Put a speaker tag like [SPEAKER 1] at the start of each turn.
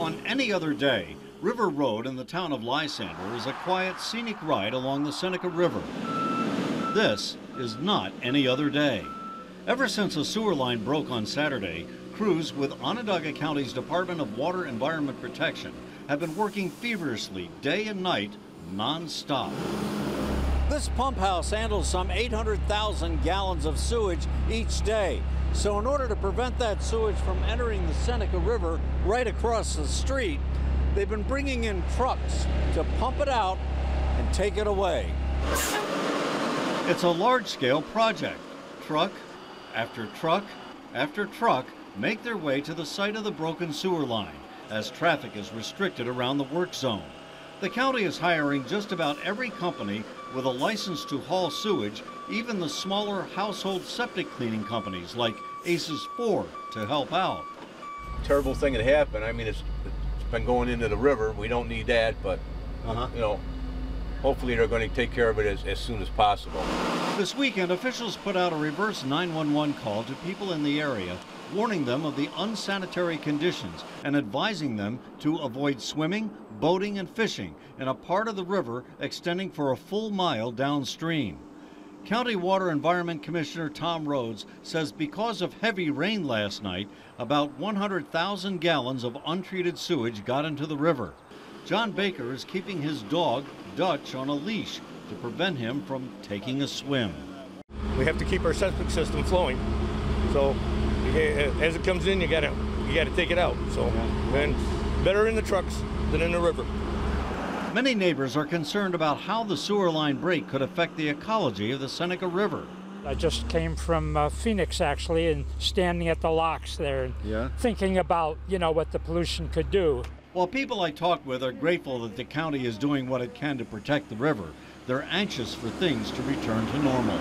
[SPEAKER 1] On any other day, River Road in the town of Lysander is a quiet, scenic ride along the Seneca River. This is not any other day. Ever since a sewer line broke on Saturday, crews with Onondaga County's Department of Water Environment Protection have been working feverishly day and night, non-stop. This pump house handles some 800,000 gallons of sewage each day. So in order to prevent that sewage from entering the Seneca River right across the street, they've been bringing in trucks to pump it out and take it away. It's a large-scale project. Truck after truck after truck make their way to the site of the broken sewer line as traffic is restricted around the work zone. The county is hiring just about every company with a license to haul sewage, even the smaller household septic cleaning companies like Aces 4 to help out.
[SPEAKER 2] Terrible thing that happened. I mean, it's, it's been going into the river. We don't need that, but,
[SPEAKER 1] Uh-huh.
[SPEAKER 2] you know, hopefully they're going to take care of it as, as soon as possible.
[SPEAKER 1] This weekend, officials put out a reverse 911 call to people in the area, warning them of the unsanitary conditions and advising them to avoid swimming, boating, and fishing in a part of the river extending for a full mile downstream. County Water Environment Commissioner Tom Rhoads says because of heavy rain last night, about 100,000 gallons of untreated sewage got into the river. John Baker is keeping his dog, Dutch, on a leash to prevent him from taking a swim.
[SPEAKER 3] we have to keep our septic system flowing. So eh, eh, as it comes in, you gotta you gotta take it out. So and better in the trucks than in the river.
[SPEAKER 1] Many neighbors are concerned about how the sewer line break could affect the ecology of the Seneca River.
[SPEAKER 4] I just came from uh, Phoenix actually and standing at the locks there and
[SPEAKER 1] Yeah.
[SPEAKER 4] thinking about, you know, what the pollution could do.
[SPEAKER 1] While people I talk with are grateful that the county is doing what it can to protect the river, they're anxious for things to return to normal.